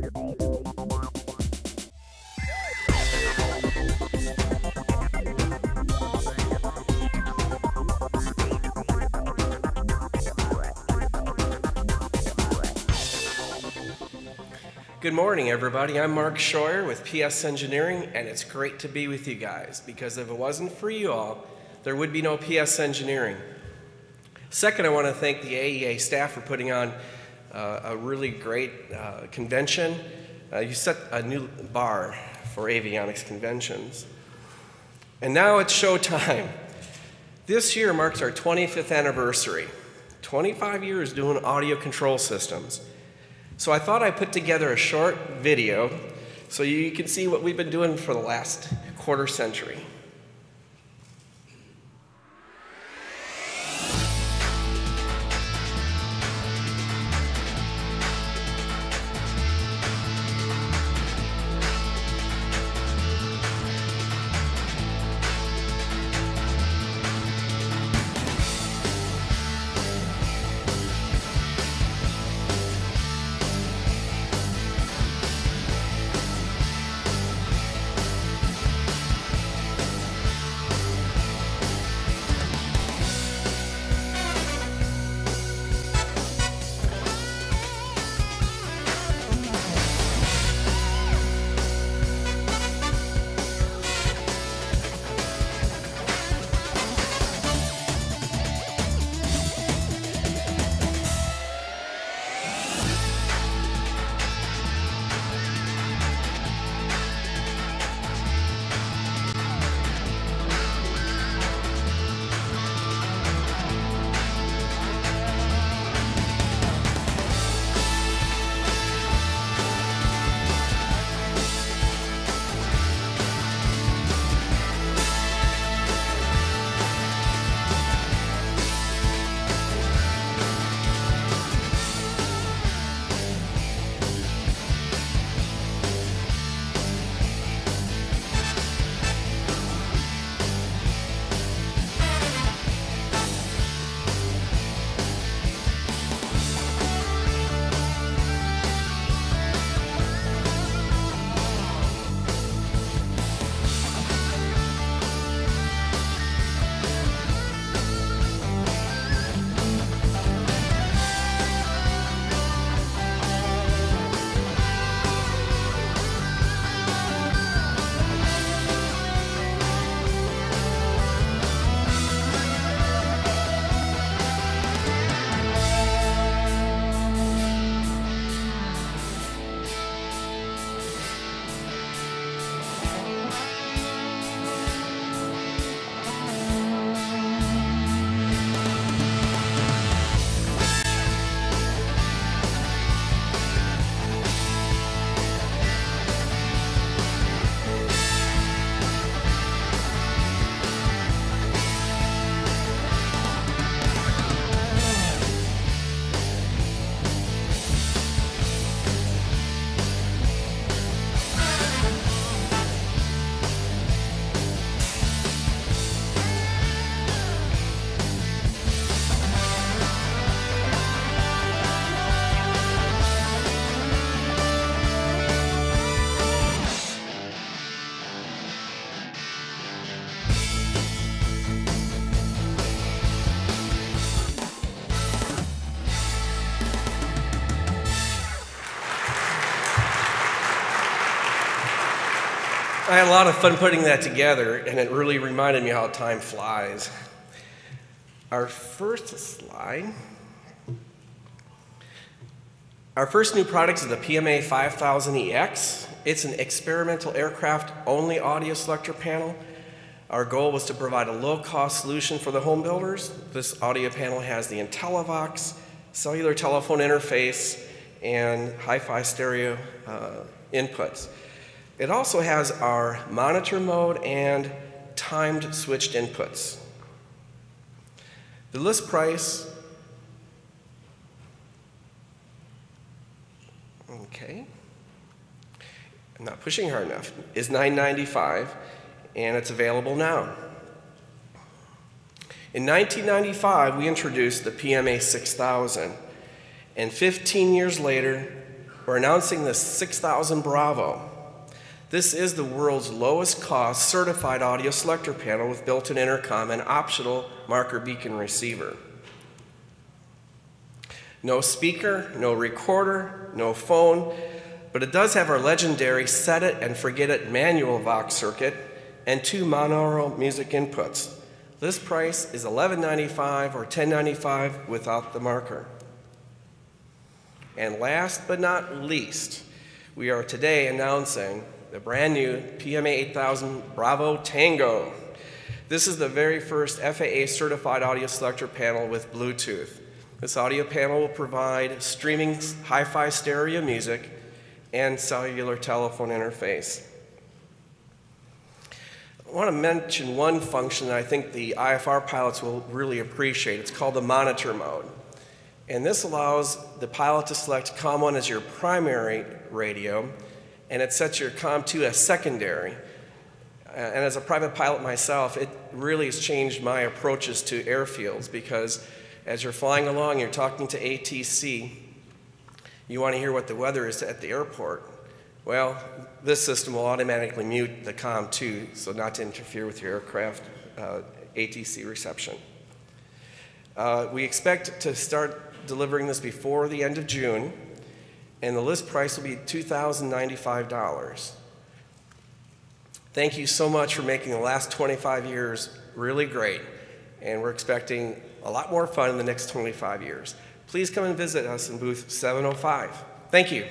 Good morning, everybody. I'm Mark Scheuer with PS Engineering, and it's great to be with you guys because if it wasn't for you all, there would be no PS Engineering. Second, I want to thank the AEA staff for putting on uh, a really great uh, convention. Uh, you set a new bar for avionics conventions. And now it's show time. This year marks our 25th anniversary. 25 years doing audio control systems. So I thought I'd put together a short video so you can see what we've been doing for the last quarter century. I had a lot of fun putting that together, and it really reminded me how time flies. Our first slide. Our first new product is the PMA 5000EX. It's an experimental aircraft only audio selector panel. Our goal was to provide a low cost solution for the home builders. This audio panel has the IntelliVox cellular telephone interface and hi fi stereo uh, inputs. It also has our monitor mode and timed switched inputs. The list price, okay, I'm not pushing hard enough, is $9.95 and it's available now. In 1995, we introduced the PMA 6000, and 15 years later, we're announcing the 6000 Bravo. This is the world's lowest cost certified audio selector panel with built in intercom and optional marker beacon receiver. No speaker, no recorder, no phone, but it does have our legendary set it and forget it manual Vox circuit and two monaural music inputs. This price is $11.95 or $10.95 without the marker. And last but not least, we are today announcing the brand new PMA 8000 Bravo Tango. This is the very first FAA certified audio selector panel with Bluetooth. This audio panel will provide streaming hi fi stereo music and cellular telephone interface. I want to mention one function that I think the IFR pilots will really appreciate. It's called the monitor mode. And this allows the pilot to select COM1 as your primary radio, and it sets your COM2 as secondary. And as a private pilot myself, it really has changed my approaches to airfields because as you're flying along, you're talking to ATC, you want to hear what the weather is at the airport. Well, this system will automatically mute the COM2 so not to interfere with your aircraft uh, ATC reception. Uh, we expect to start delivering this before the end of June, and the list price will be $2,095. Thank you so much for making the last 25 years really great, and we're expecting a lot more fun in the next 25 years. Please come and visit us in booth 705. Thank you.